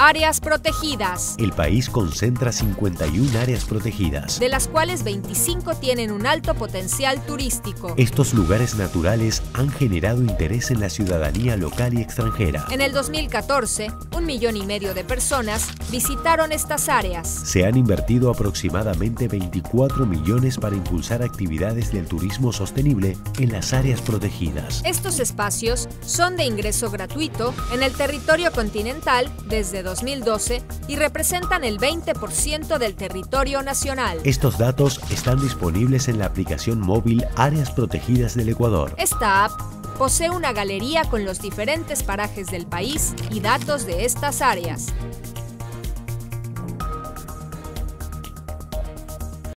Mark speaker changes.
Speaker 1: Áreas protegidas.
Speaker 2: El país concentra 51 áreas protegidas,
Speaker 1: de las cuales 25 tienen un alto potencial turístico.
Speaker 2: Estos lugares naturales han generado interés en la ciudadanía local y extranjera.
Speaker 1: En el 2014, un millón y medio de personas visitaron estas áreas.
Speaker 2: Se han invertido aproximadamente 24 millones para impulsar actividades del turismo sostenible en las áreas protegidas.
Speaker 1: Estos espacios son de ingreso gratuito en el territorio continental desde 2012 y representan el 20% del territorio nacional.
Speaker 2: Estos datos están disponibles en la aplicación móvil Áreas Protegidas del Ecuador.
Speaker 1: Esta app posee una galería con los diferentes parajes del país y datos de estas áreas.